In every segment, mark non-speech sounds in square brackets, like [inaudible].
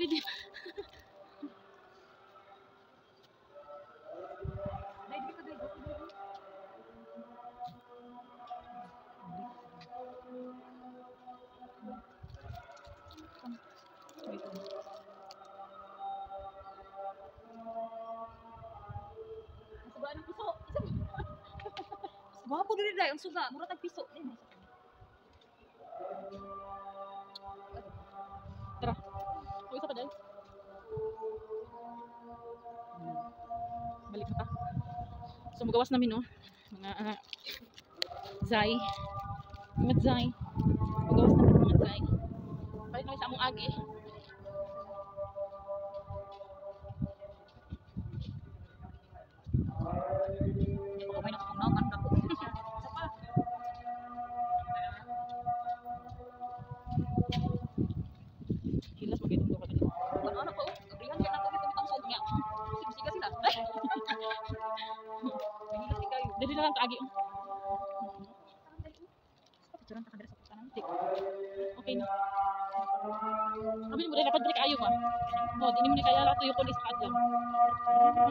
piso. Gwapo dili dai ang suga, mura tag piso. Din. Na ta. So, magawas namin, no? Mga, uh, zay. Mga zay. Magawas namin mga zay. Balik namin sa among agi. Oh. Picturean ta kadira sa kanan. Tik. Okay na. Kami mo dapat balik ayo ba? No, di mo ni kaya lato kulis ka adlaw.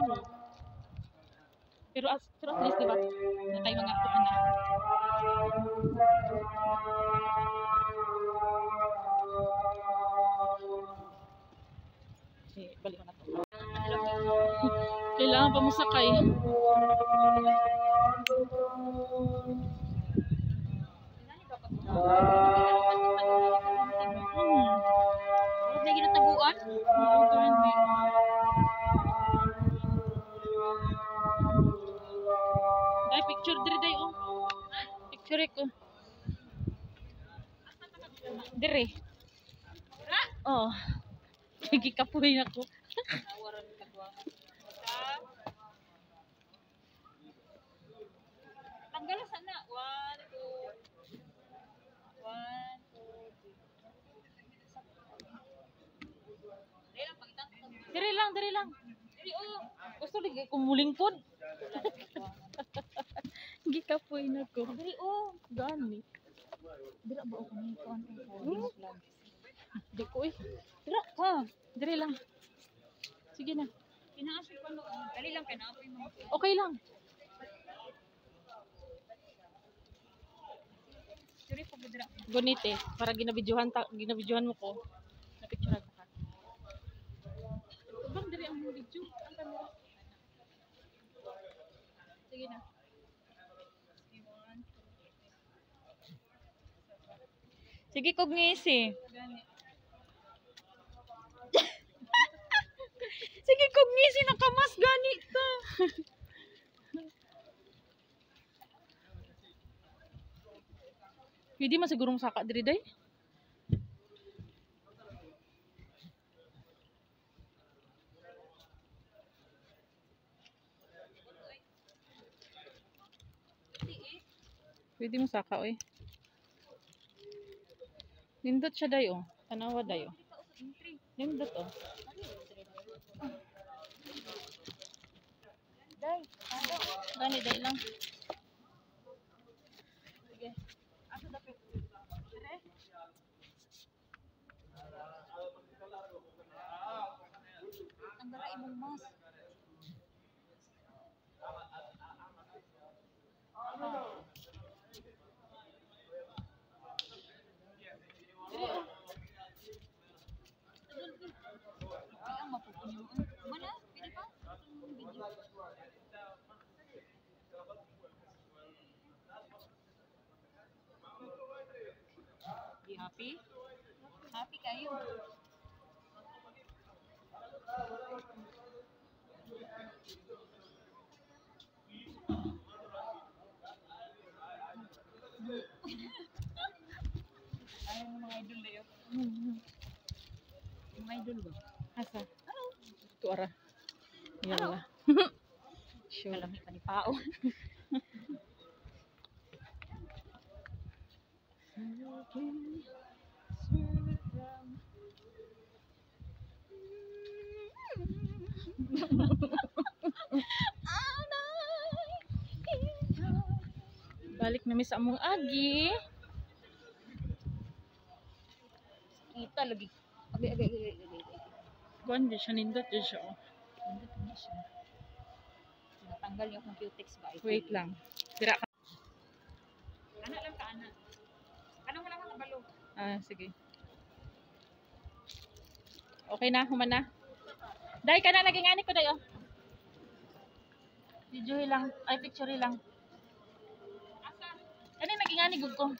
Oo. Pero as pero at least diba, na tayo mga kuan na. Okay, balik ko na to. Kailangan pa mo sakay. Ay, picture diri day oh. Picture ko. Diri. Oh. [laughs] Gigi kapoy na ko. Tawaran ka ba? Tanggalan sana. One, two. One, two, three. Dali lang, pakitan ko. Diri lang, diri lang. Dali, oh. Gusto lagi kumuling pod. [laughs] Gigi kapoy na ko. Dali, oh. Gani. Dila ba ako ni kuan ko Hmm? Di ko eh. Dira ka. Diri lang. Sige na. Kinaasya pa no. Dali lang kay naapoy mo. Okay lang. Dira. Gunite. Para ginabidyohan, ta, ginabidyohan mo ko. Napicturean ka. Bang diri ang mga video. Ang camera. Sige na. Sige kog ngisi. [laughs] Sige kog ngisi nakamas gani ta. Pwede masigurong saka diri day. Pwede mo saka oy. Nindot siya day oh. Tanawa day oh. Nindot oh. Day? Gani day lang. Asa dapat? Dire. Ang dara imong mas. Mana? Pinipal? Di happy? Happy kayu? Ayaw mga idol na yun. Yung idol ba? Tuara. Yala. [laughs] sure. Kalami pa ni Pao. Balik na mi sa among agi. Kita lagi. Agay, agay, agay, agay, agay. Kuan di siya nindot di siya. oh. Nandito na siya. Natanggal yung computex ba? Wait lang. Tira ka. Ana lang ka, ana. Ano mo lang ang kabalo? Ah, sige. Okay na, human na. Dahil ka na, naging ani ko dayo. Video lang, ay picture lang. Ano yung naging ani gud ko?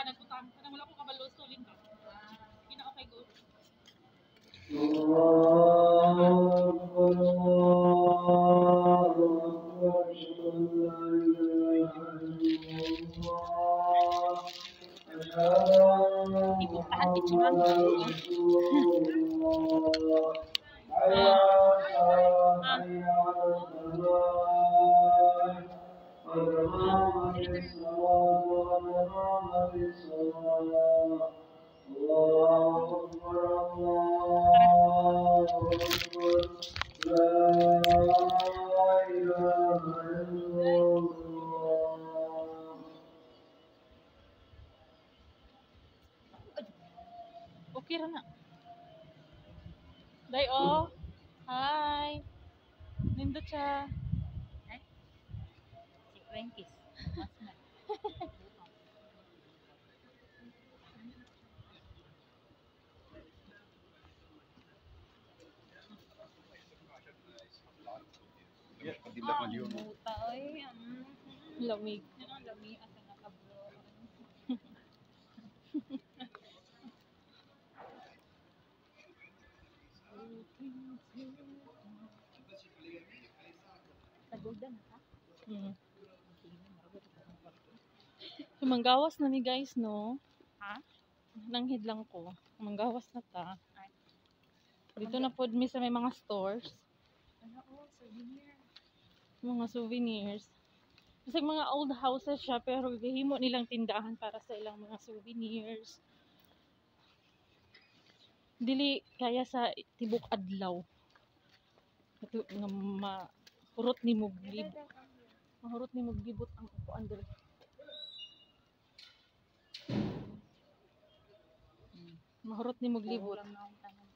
Ani ba tani ba nagputang? Kanang wala ko kabalo sulin ka. Kina okay go. Ibutahan picturean mo. Okay na. Day. Hi. Nindot siya. Si Quentis. Mas na. Ah, muta. [laughs] Mm. Lamig. Ano ang lami at ang nakablo. Tagodan ka? Hmm. Sumanggawas na mi guys, no? Ha? Nanghid lang ko. Sumanggawas na ta. Ay. Dito na pod mi sa may mga stores. Ano oh, souvenir. Mga souvenirs. Kasi mga old houses siya, pero gahimo nilang tindahan para sa ilang mga souvenirs. Dili kaya sa tibok adlaw. Ito nga mahurot ni mo gib. Mahurot ni mo gibot ang upuan diri. Mahurot ni mo libot. Ulam na ang tanan.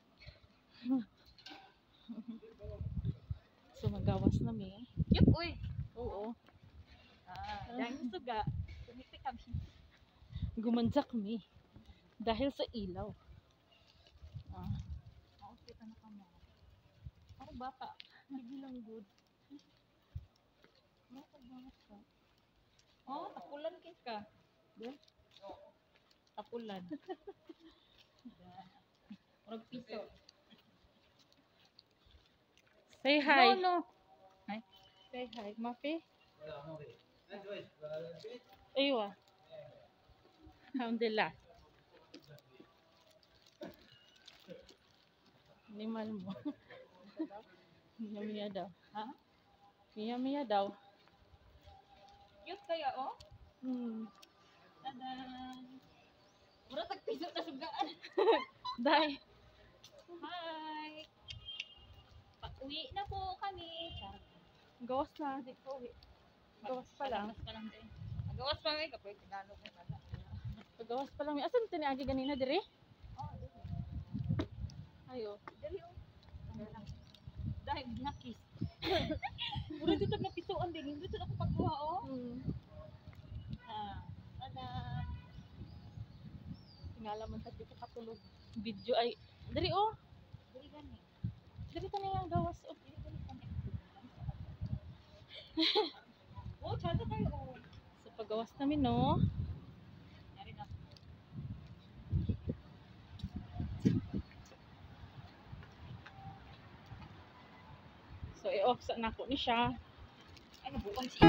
So magawas na mi. Yup, uy. Oo. Ah, dahil suga. Tumiti kami. Gumanjak mi. Dahil sa ilaw. Ah. Outfit na ka mo. Ako bata. Hindi lang good. Bata banget ka. Oh, tapulan kis ka. Tapulan. [laughs] Murag piso. Say hi. No, no. Hi. Say hi. Mapi? Aywa. Alhamdulillah. Animal mo. Miya miya daw. Ha? Miya miya daw. Cute kaya, oh. Hmm. Tadan. Murag tagpiso na sugaan. [laughs] Dai. Hi. Pauwi na po kami. Gawas na. Di ko. Gawas pa lang. Gawas pa lang din. Gawas pa kapoy Tagalog mo pala. Gawas pa lang. Asan tiniagi ganina dire? Ayo. Dali oh. Dahil nakis. Murag dito na pisuan din. Dito na ako pagkuha oh. Hmm. Ah. Tada. Tingala man sa dito katulog. Video ay diri oh. Dali gani. Diri ta niya gawas oh. Dali gani kami. [laughs] Oh, chata tayo oh. Sa paggawas namin no. Yari na. So i-off sa nako ni siya. Ay, nabuang si